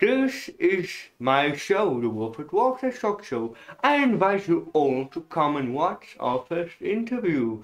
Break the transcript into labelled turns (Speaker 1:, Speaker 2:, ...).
Speaker 1: This is my show, the Wolford Walker Shock Show. I invite you all to come and watch our first interview.